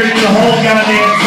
figured the whole goddamn